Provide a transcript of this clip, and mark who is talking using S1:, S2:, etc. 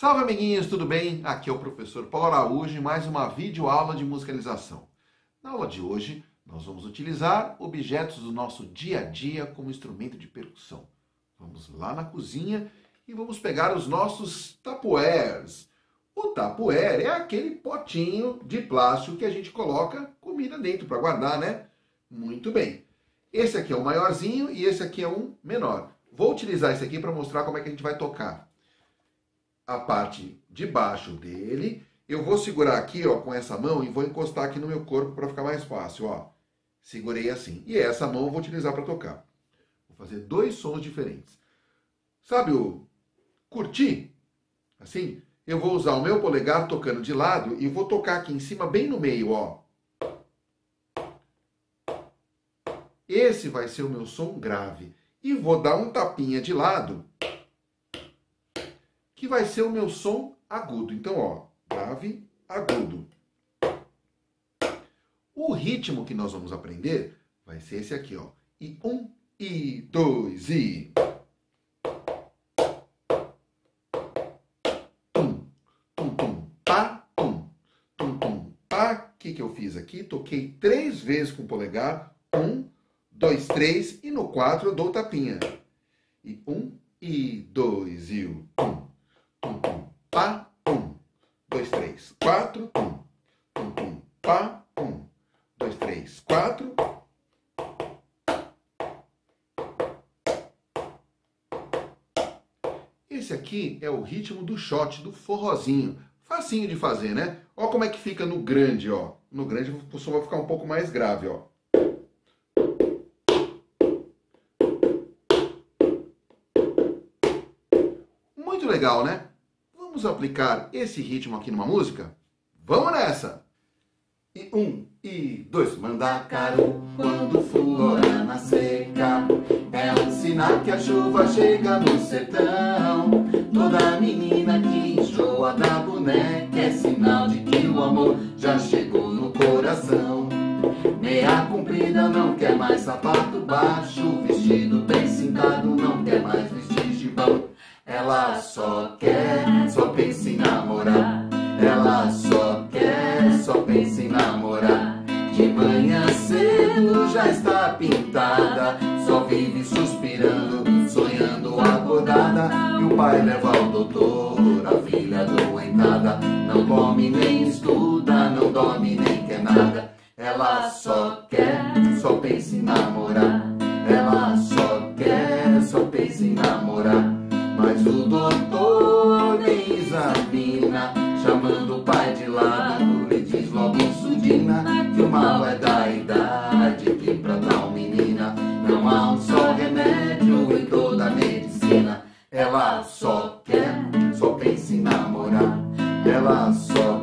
S1: Salve amiguinhos, tudo bem? Aqui é o professor Paulo Araújo e mais uma videoaula de musicalização. Na aula de hoje, nós vamos utilizar objetos do nosso dia a dia como instrumento de percussão. Vamos lá na cozinha e vamos pegar os nossos tapuers. O tapuer é aquele potinho de plástico que a gente coloca comida dentro para guardar, né? Muito bem. Esse aqui é o maiorzinho e esse aqui é um menor. Vou utilizar esse aqui para mostrar como é que a gente vai tocar a parte de baixo dele. Eu vou segurar aqui, ó, com essa mão e vou encostar aqui no meu corpo para ficar mais fácil, ó. Segurei assim. E essa mão eu vou utilizar para tocar. Vou fazer dois sons diferentes. Sabe o curtir? Assim, eu vou usar o meu polegar tocando de lado e vou tocar aqui em cima, bem no meio, ó. Esse vai ser o meu som grave. E vou dar um tapinha de lado que vai ser o meu som agudo. Então, ó, grave, agudo. O ritmo que nós vamos aprender vai ser esse aqui, ó. E um, e dois, e. Tum, tum, tum, pá, tum, tum, tum, pá. O que, que eu fiz aqui? Toquei três vezes com o polegar. Um, dois, três. E no quatro eu dou tapinha. E um, e dois, e o pá, um, dois, três, quatro. Esse aqui é o ritmo do shot, do forrozinho. Facinho de fazer, né? Ó como é que fica no grande, ó. No grande o som vai ficar um pouco mais grave, ó. Muito legal, né? Vamos aplicar esse ritmo aqui numa música? Vamos nessa! E um, e dois.
S2: Mandacaru, quando flora na seca, é um sinal que a chuva chega no sertão. Toda menina que enjoa da boneca é sinal de que o amor já chegou no coração. Meia comprida não quer mais sapato baixo, vestido bem cincado não quer mais vestir gibão. Ela só quer, já está pintada, só vive suspirando, sonhando acordada. E o pai leva ao doutor, a filha doentada. Não come nem estuda, não dorme nem quer nada. Ela só quer, só pensa em namorar. Ela só quer, só pensa em namorar. Mas o doutor nem examina, chamando o pai de lado, lhe diz logo sudina que o mal é da idade, que pra tal menina não há um só remédio em toda a medicina. Ela só quer, só pensa em namorar. Ela só